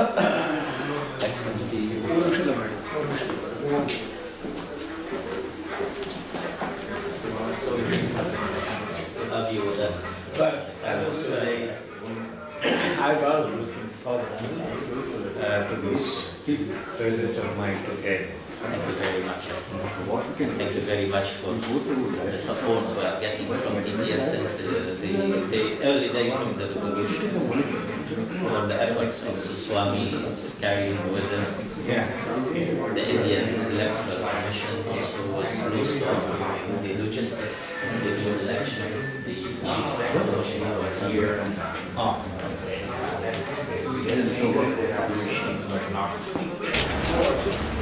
You was. I was looking forward uh. Thank you very much. Thank you very much for the support we are getting from India since uh, the days, early days of the revolution. For the efforts also Swami is carrying with us. Yeah. The Indian Electoral Commission also was close to us in the logistics of the new elections. The chief commissioner was here. Ah. Oh, Yes.